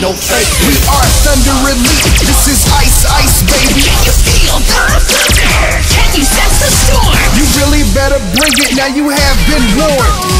no fake. We are Thunder Elite. This is Ice Ice, baby. Can you feel the thunder? Can you sense the storm? You really better bring it. Now you have been warned.